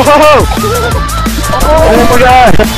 Oh my god!